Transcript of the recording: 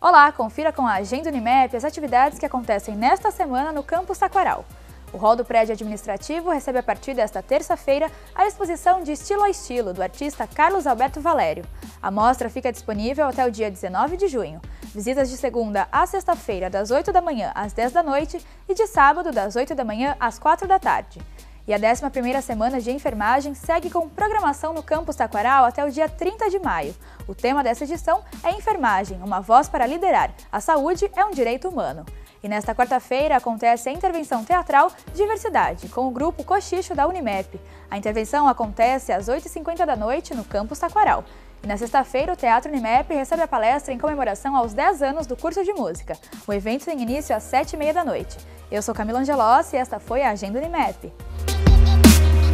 Olá, confira com a Agenda Unimep as atividades que acontecem nesta semana no Campus Taquaral. O hall do prédio administrativo recebe a partir desta terça-feira a exposição de Estilo a Estilo, do artista Carlos Alberto Valério. A mostra fica disponível até o dia 19 de junho. Visitas de segunda a sexta-feira, das 8 da manhã às 10 da noite e de sábado, das 8 da manhã às 4 da tarde. E a 11ª Semana de Enfermagem segue com programação no Campus Taquaral até o dia 30 de maio. O tema dessa edição é Enfermagem, uma voz para liderar. A saúde é um direito humano. E nesta quarta-feira acontece a intervenção teatral Diversidade, com o grupo Cochicho da Unimep. A intervenção acontece às 8h50 da noite no Campus Taquaral. E na sexta-feira, o Teatro Unimep recebe a palestra em comemoração aos 10 anos do curso de música. O evento tem início às 7h30 da noite. Eu sou Camila Angelossi e esta foi a Agenda Unimep. あ!